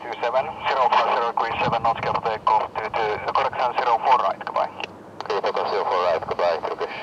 327, 0 plus 0 degrees 7 knots, careful takeoff to, to correction 04 right, goodbye. Okay, Papa 04 right, goodbye, Turkish